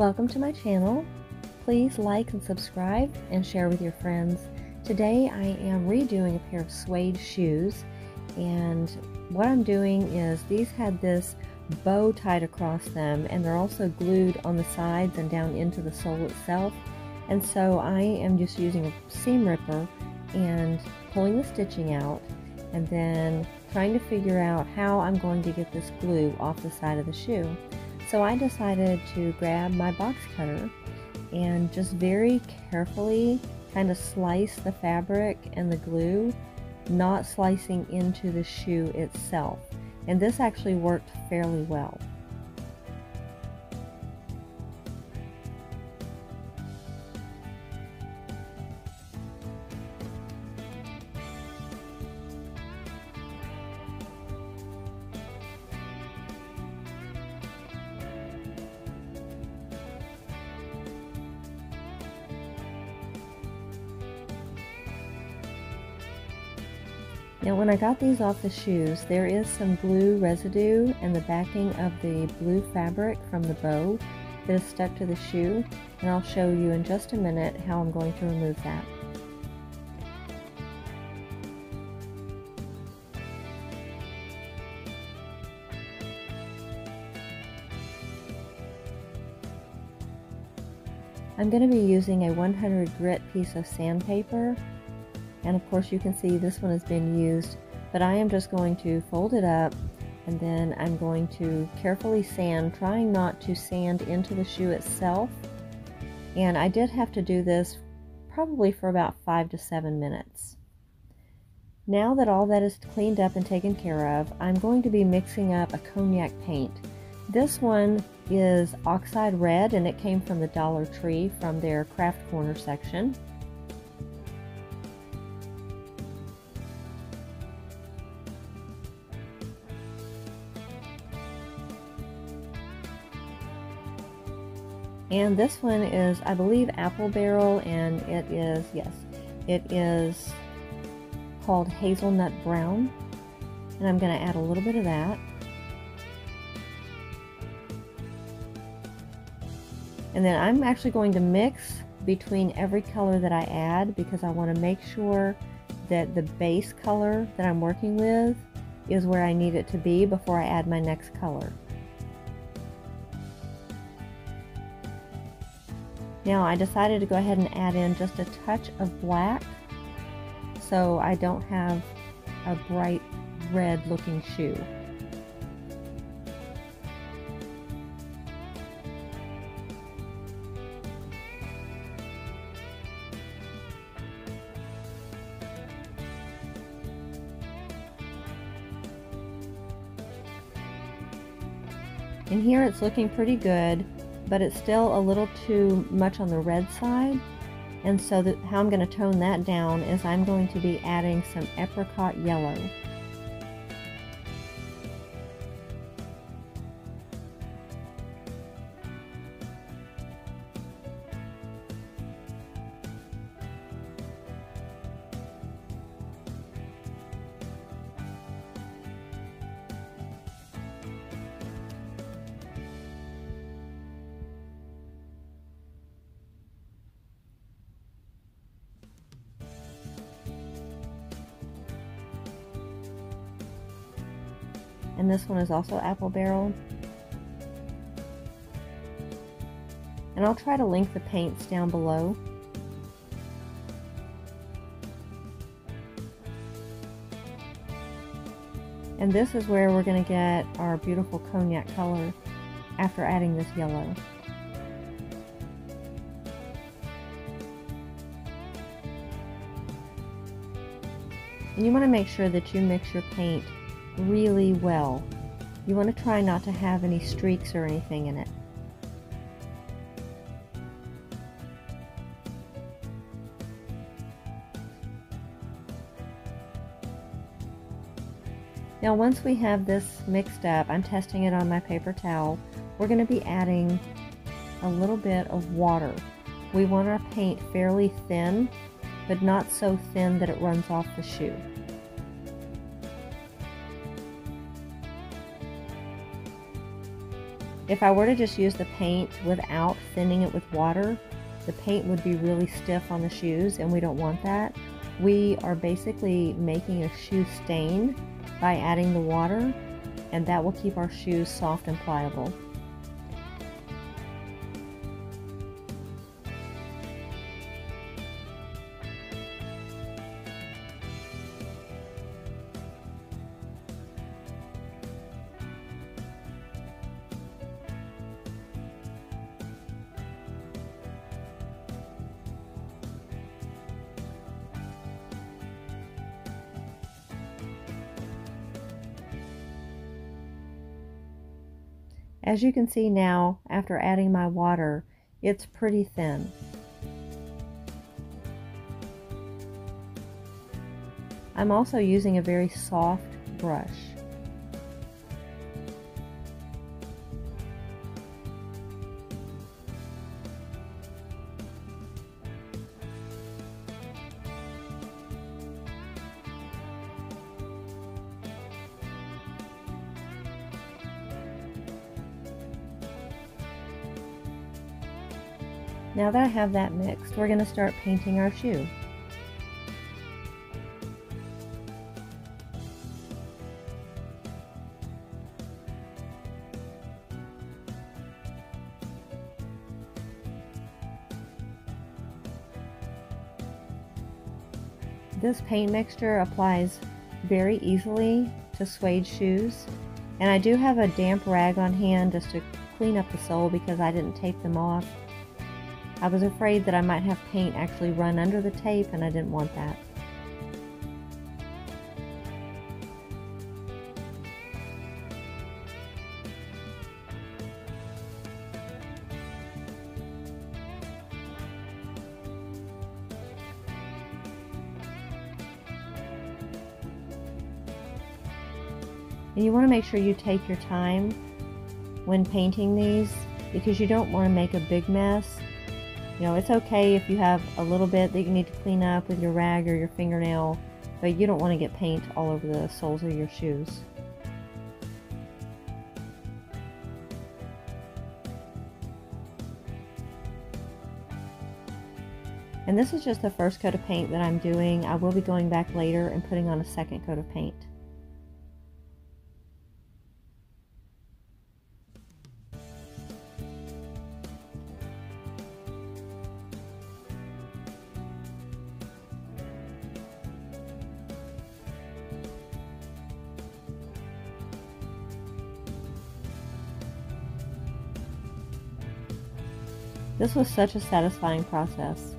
Welcome to my channel. Please like and subscribe and share with your friends. Today I am redoing a pair of suede shoes and what I'm doing is these had this bow tied across them and they're also glued on the sides and down into the sole itself and so I am just using a seam ripper and pulling the stitching out and then trying to figure out how I'm going to get this glue off the side of the shoe. So I decided to grab my box cutter and just very carefully kind of slice the fabric and the glue, not slicing into the shoe itself. And this actually worked fairly well. Now when I got these off the shoes, there is some glue residue and the backing of the blue fabric from the bow that is stuck to the shoe, and I'll show you in just a minute how I'm going to remove that. I'm going to be using a 100 grit piece of sandpaper and of course you can see this one has been used but I am just going to fold it up and then I'm going to carefully sand trying not to sand into the shoe itself and I did have to do this probably for about five to seven minutes. Now that all that is cleaned up and taken care of, I'm going to be mixing up a cognac paint. This one is Oxide Red and it came from the Dollar Tree from their craft corner section. And this one is, I believe, Apple Barrel, and it is, yes, it is called Hazelnut Brown. And I'm going to add a little bit of that. And then I'm actually going to mix between every color that I add because I want to make sure that the base color that I'm working with is where I need it to be before I add my next color. Now I decided to go ahead and add in just a touch of black so I don't have a bright red looking shoe. And here it's looking pretty good but it's still a little too much on the red side. And so the, how I'm going to tone that down is I'm going to be adding some apricot yellow. And this one is also apple barrel. And I'll try to link the paints down below. And this is where we're going to get our beautiful cognac color after adding this yellow. And you want to make sure that you mix your paint really well. You want to try not to have any streaks or anything in it. Now once we have this mixed up, I'm testing it on my paper towel, we're going to be adding a little bit of water. We want our paint fairly thin, but not so thin that it runs off the shoe. If I were to just use the paint without thinning it with water, the paint would be really stiff on the shoes and we don't want that. We are basically making a shoe stain by adding the water and that will keep our shoes soft and pliable. As you can see now, after adding my water, it's pretty thin. I'm also using a very soft brush. Now that I have that mixed, we're going to start painting our shoe. This paint mixture applies very easily to suede shoes and I do have a damp rag on hand just to clean up the sole because I didn't tape them off I was afraid that I might have paint actually run under the tape and I didn't want that. And you want to make sure you take your time when painting these because you don't want to make a big mess you know, it's okay if you have a little bit that you need to clean up with your rag or your fingernail, but you don't want to get paint all over the soles of your shoes. And this is just the first coat of paint that I'm doing. I will be going back later and putting on a second coat of paint. This was such a satisfying process.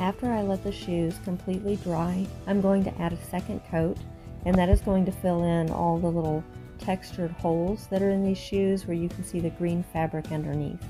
After I let the shoes completely dry, I'm going to add a second coat and that is going to fill in all the little textured holes that are in these shoes where you can see the green fabric underneath.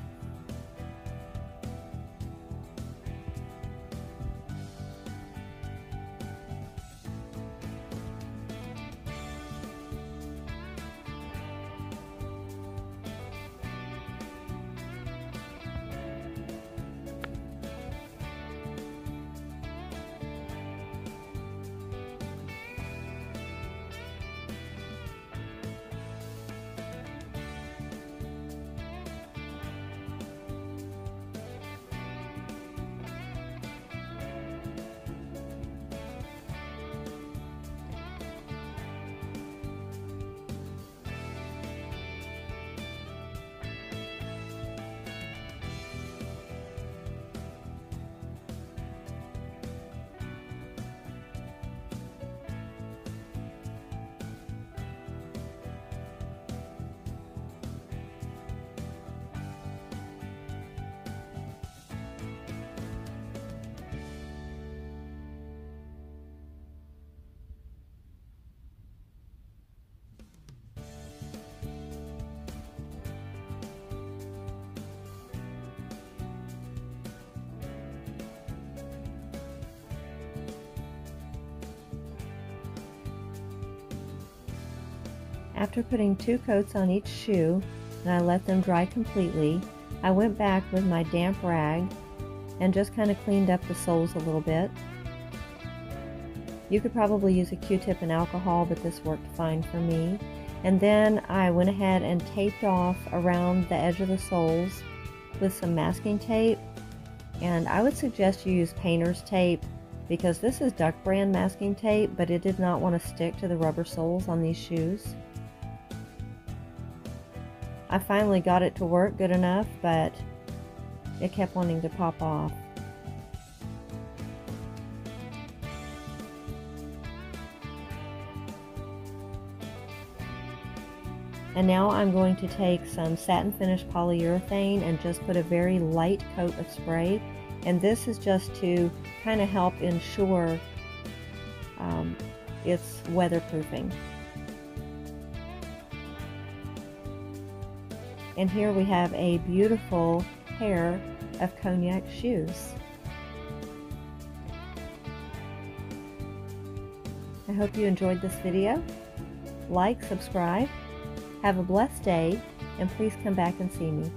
After putting two coats on each shoe and I let them dry completely, I went back with my damp rag and just kind of cleaned up the soles a little bit. You could probably use a Q-tip and alcohol, but this worked fine for me. And then I went ahead and taped off around the edge of the soles with some masking tape. And I would suggest you use painter's tape because this is Duck brand masking tape, but it did not want to stick to the rubber soles on these shoes. I finally got it to work good enough, but it kept wanting to pop off. And now I'm going to take some satin finish polyurethane and just put a very light coat of spray. And this is just to kind of help ensure um, it's weatherproofing. And here we have a beautiful pair of cognac shoes. I hope you enjoyed this video. Like, subscribe, have a blessed day, and please come back and see me.